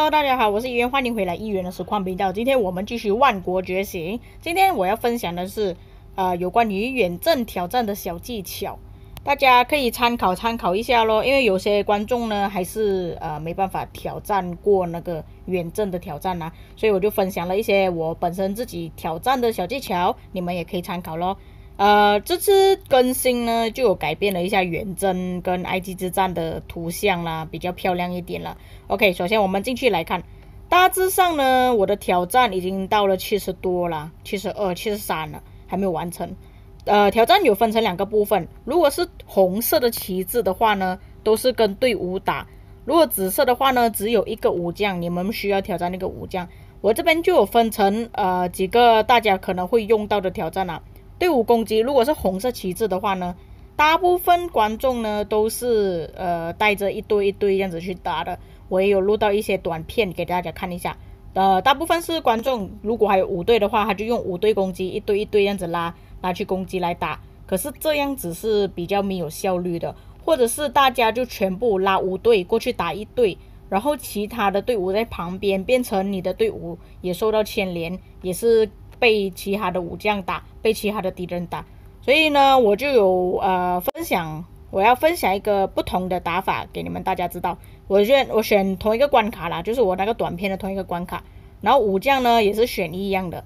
Hello，大家好，我是一元，欢迎回来一元的实况频道。今天我们继续万国觉醒。今天我要分享的是，呃，有关于远征挑战的小技巧，大家可以参考参考一下咯。因为有些观众呢，还是呃没办法挑战过那个远征的挑战呐，所以我就分享了一些我本身自己挑战的小技巧，你们也可以参考咯。呃，这次更新呢，就有改变了一下远征跟埃及之战的图像啦，比较漂亮一点了。OK，首先我们进去来看，大致上呢，我的挑战已经到了七十多了，七十二、七十三了，还没有完成。呃，挑战有分成两个部分，如果是红色的旗帜的话呢，都是跟队伍打；如果紫色的话呢，只有一个武将，你们需要挑战那个武将。我这边就有分成呃几个大家可能会用到的挑战啊。队伍攻击，如果是红色旗帜的话呢，大部分观众呢都是呃带着一堆一堆这样子去打的。我也有录到一些短片给大家看一下。呃，大部分是观众，如果还有五队的话，他就用五队攻击，一堆一堆这样子拉拉去攻击来打。可是这样子是比较没有效率的，或者是大家就全部拉五队过去打一队，然后其他的队伍在旁边变成你的队伍也受到牵连，也是。被其他的武将打，被其他的敌人打，所以呢，我就有呃分享，我要分享一个不同的打法给你们大家知道。我选我选同一个关卡啦，就是我那个短片的同一个关卡，然后武将呢也是选一样的。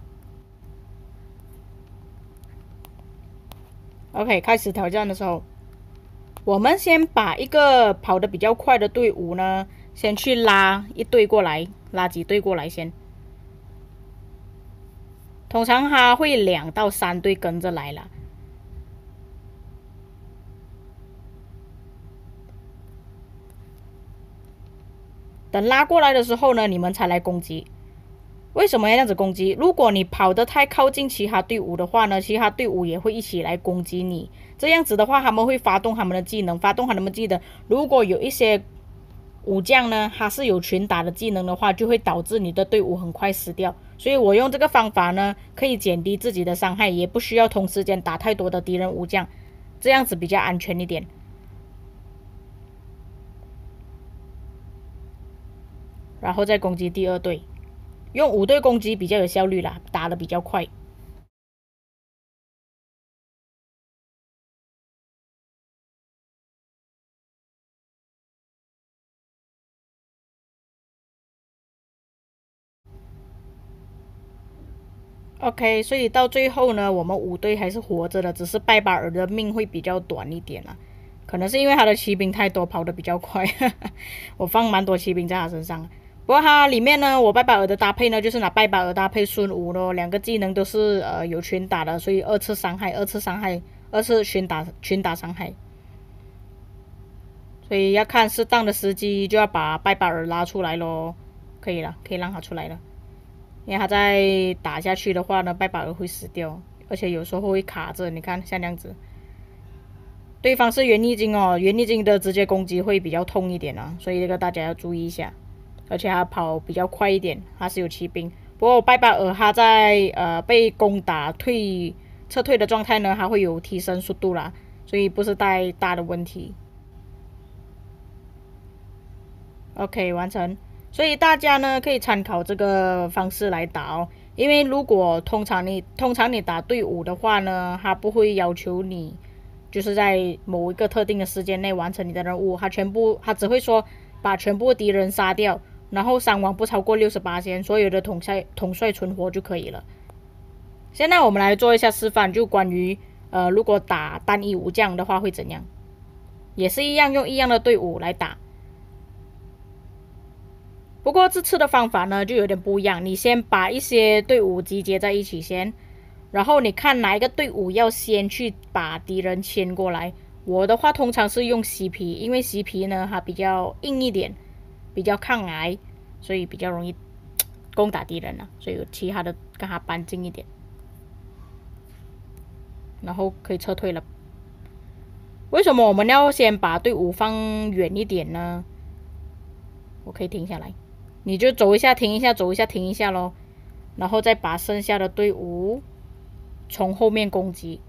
OK，开始挑战的时候，我们先把一个跑得比较快的队伍呢，先去拉一队过来，拉几队过来先。通常他会两到三队跟着来了，等拉过来的时候呢，你们才来攻击。为什么要这样子攻击？如果你跑得太靠近其他队伍的话呢，其他队伍也会一起来攻击你。这样子的话，他们会发动他们的技能，发动他们的技能。如果有一些武将呢，他是有群打的技能的话，就会导致你的队伍很快死掉。所以我用这个方法呢，可以减低自己的伤害，也不需要同时间打太多的敌人武将，这样子比较安全一点。然后再攻击第二队，用五队攻击比较有效率啦，打的比较快。OK，所以到最后呢，我们五队还是活着的，只是拜巴尔的命会比较短一点啦。可能是因为他的骑兵太多，跑得比较快。我放蛮多骑兵在他身上，不过他里面呢，我拜巴尔的搭配呢，就是拿拜巴尔搭配孙武咯，两个技能都是呃有群打的，所以二次伤害，二次伤害，二次群打群打伤害。所以要看适当的时机，就要把拜巴尔拉出来咯。可以了，可以让他出来了。因为他再打下去的话呢，拜巴尔会死掉，而且有时候会卡着。你看像这样子，对方是元逆金哦，元逆金的直接攻击会比较痛一点啊，所以这个大家要注意一下。而且他跑比较快一点，他是有骑兵。不过拜巴尔他在呃被攻打退撤退的状态呢，他会有提升速度啦，所以不是太大的问题。OK，完成。所以大家呢可以参考这个方式来打哦，因为如果通常你通常你打队伍的话呢，他不会要求你就是在某一个特定的时间内完成你的任务，他全部他只会说把全部敌人杀掉，然后伤亡不超过六十八先，所有的统帅统帅存活就可以了。现在我们来做一下示范，就关于呃如果打单一武将的话会怎样，也是一样用一样的队伍来打。不过这次的方法呢，就有点不一样。你先把一些队伍集结在一起先，然后你看哪一个队伍要先去把敌人牵过来。我的话通常是用西皮，因为西皮呢它比较硬一点，比较抗癌，所以比较容易攻打敌人了。所以其他的跟他搬近一点，然后可以撤退了。为什么我们要先把队伍放远一点呢？我可以停下来。你就走一下，停一下，走一下，停一下咯，然后再把剩下的队伍从后面攻击。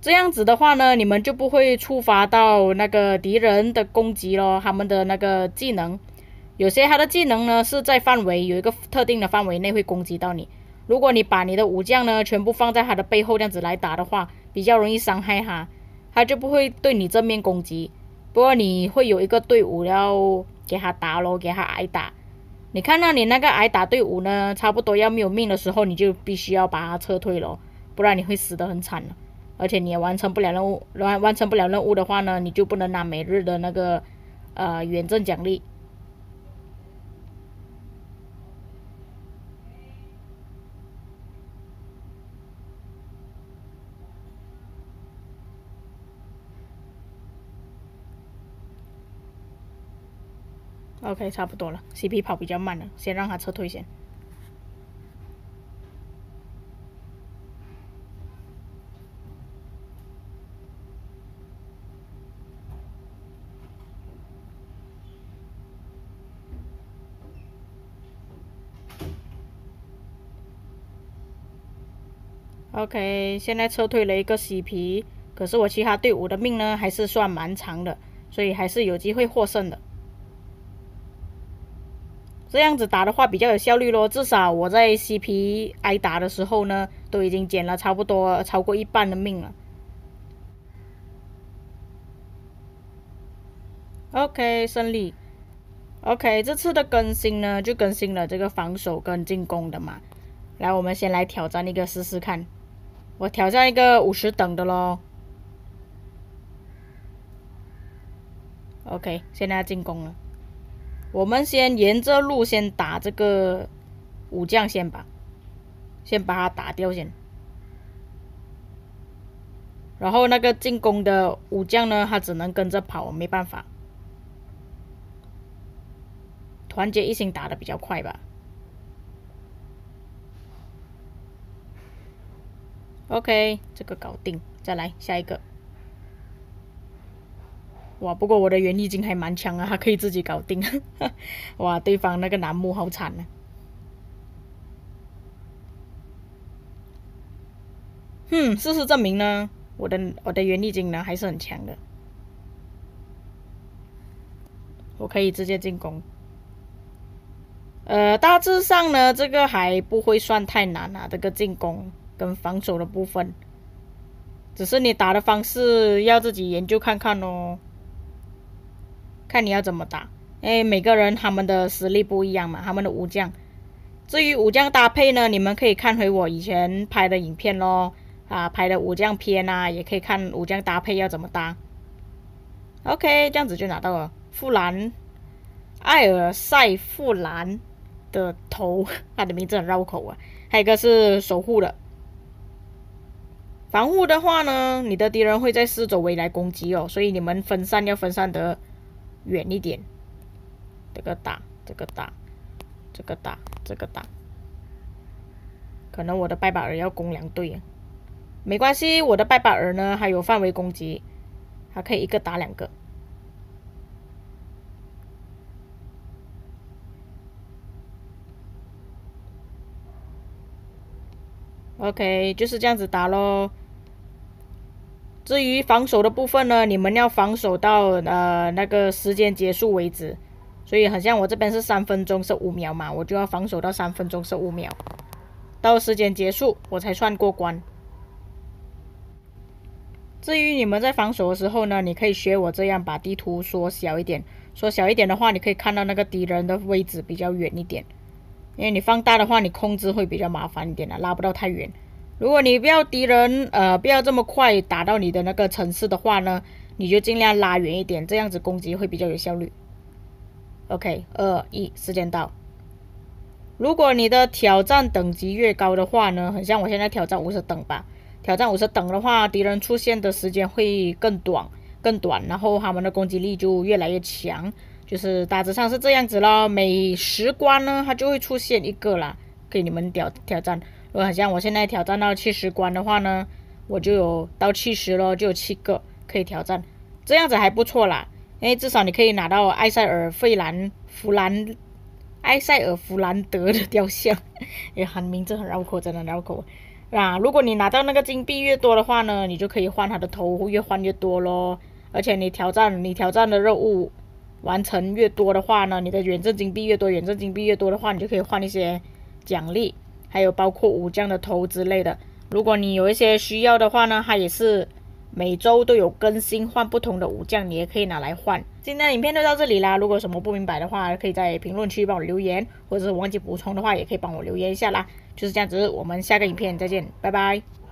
这样子的话呢，你们就不会触发到那个敌人的攻击咯，他们的那个技能，有些他的技能呢是在范围有一个特定的范围内会攻击到你。如果你把你的武将呢全部放在他的背后这样子来打的话，比较容易伤害他，他就不会对你正面攻击。不过你会有一个队伍要给他打咯，给他挨打。你看到你那个挨打队伍呢，差不多要没有命的时候，你就必须要把他撤退咯，不然你会死得很惨了。而且你也完成不了任务，完完成不了任务的话呢，你就不能拿每日的那个呃远征奖励。OK，差不多了。CP 跑比较慢了，先让他撤退先。OK，现在撤退了一个 CP，可是我其他队伍的命呢，还是算蛮长的，所以还是有机会获胜的。这样子打的话比较有效率咯，至少我在 CP 挨打的时候呢，都已经减了差不多超过一半的命了。OK，胜利。OK，这次的更新呢，就更新了这个防守跟进攻的嘛。来，我们先来挑战一个试试看。我挑战一个五十等的咯。OK，现在要进攻了。我们先沿着路先打这个武将先吧，先把他打掉先。然后那个进攻的武将呢，他只能跟着跑，没办法。团结一心打的比较快吧。OK，这个搞定，再来下一个。哇，不过我的元力金还蛮强啊，他可以自己搞定。哇，对方那个楠木好惨啊。哼，事实证明呢，我的我的元力金呢还是很强的。我可以直接进攻。呃，大致上呢，这个还不会算太难啊，这个进攻。跟防守的部分，只是你打的方式要自己研究看看哦，看你要怎么打。哎，每个人他们的实力不一样嘛，他们的武将。至于武将搭配呢，你们可以看回我以前拍的影片咯，啊，拍的武将片啊，也可以看武将搭配要怎么搭。OK，这样子就拿到了富兰艾尔塞富兰的头，他的名字很绕口啊。还有一个是守护的。防护的话呢，你的敌人会在四周围来攻击哦，所以你们分散要分散得远一点。这个打，这个打，这个打，这个打。可能我的拜把儿要攻两队，没关系，我的拜把儿呢还有范围攻击，还可以一个打两个。OK，就是这样子打咯。至于防守的部分呢，你们要防守到呃那个时间结束为止，所以好像我这边是三分钟十五秒嘛，我就要防守到三分钟十五秒，到时间结束我才算过关。至于你们在防守的时候呢，你可以学我这样把地图缩小一点，缩小一点的话，你可以看到那个敌人的位置比较远一点，因为你放大的话，你控制会比较麻烦一点的，拉不到太远。如果你不要敌人，呃，不要这么快打到你的那个城市的话呢，你就尽量拉远一点，这样子攻击会比较有效率。OK，二一，时间到。如果你的挑战等级越高的话呢，很像我现在挑战五十等吧。挑战五十等的话，敌人出现的时间会更短，更短，然后他们的攻击力就越来越强，就是大致上是这样子咯。每十关呢，它就会出现一个啦，给你们挑挑战。如果像我现在挑战到七十关的话呢，我就有到七十咯，就有七个可以挑战，这样子还不错啦。因为至少你可以拿到埃塞尔费兰弗兰埃塞尔弗兰德的雕像，也很名字很绕口，真的绕口。啊，如果你拿到那个金币越多的话呢，你就可以换他的头，越换越多咯。而且你挑战你挑战的任务完成越多的话呢，你的远征金币越多，远征金币越多的话，你就可以换一些奖励，还有包括武将的头之类的。如果你有一些需要的话呢，它也是每周都有更新，换不同的武将，你也可以拿来换。今天的影片就到这里啦，如果什么不明白的话，可以在评论区帮我留言，或者是忘记补充的话，也可以帮我留言一下啦。就是这样子，我们下个影片再见，拜拜。